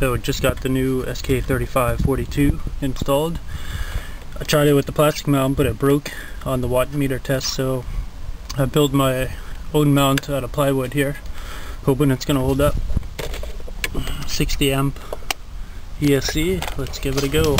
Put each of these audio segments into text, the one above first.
So just got the new SK3542 installed. I tried it with the plastic mount but it broke on the watt meter test so I built my own mount out of plywood here hoping it's gonna hold up. 60 amp ESC, let's give it a go.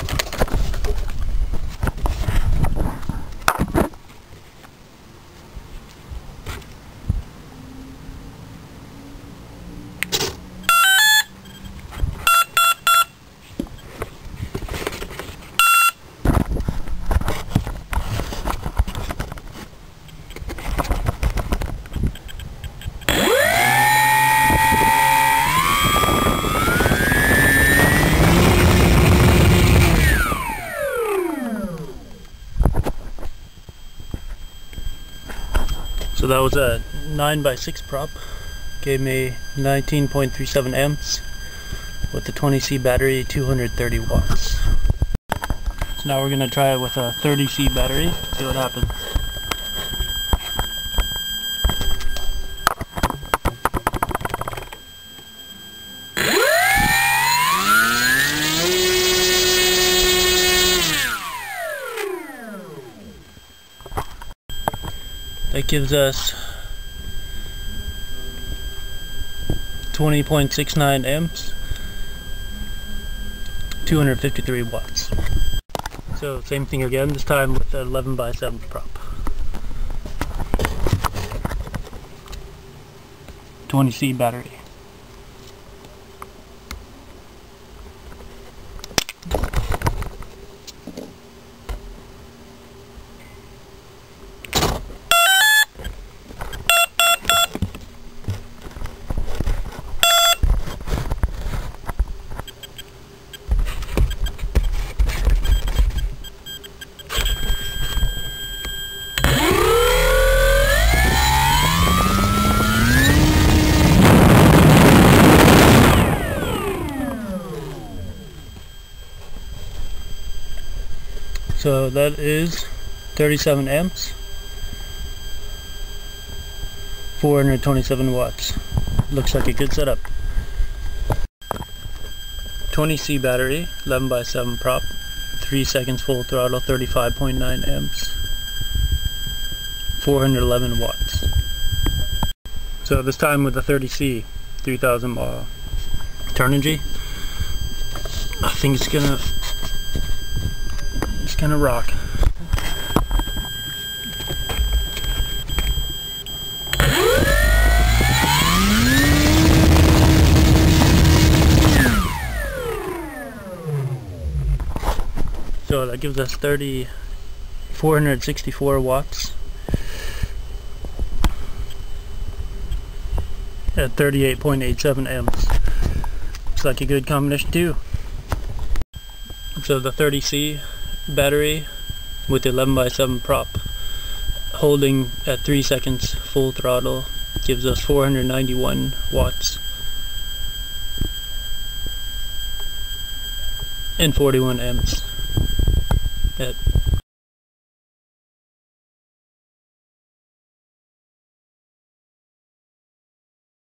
So that was a 9x6 prop. Gave me 19.37 amps with the 20C battery, 230 watts. So now we're going to try it with a 30C battery, see what happens. That gives us 20.69 amps, 253 watts. So same thing again, this time with an 11 by 7 prop. 20C battery. So that is 37 amps, 427 watts. Looks like a good setup. 20C battery, 11 by 7 prop, 3 seconds full throttle, 35.9 amps, 411 watts. So this time with the 30C, 3000 uh, Turnigy, I think it's gonna gonna rock. So that gives us 30, 464 watts at 38.87 amps. Looks like a good combination too. So the 30C battery with 11 by 7 prop holding at 3 seconds full throttle gives us 491 watts and 41 amps at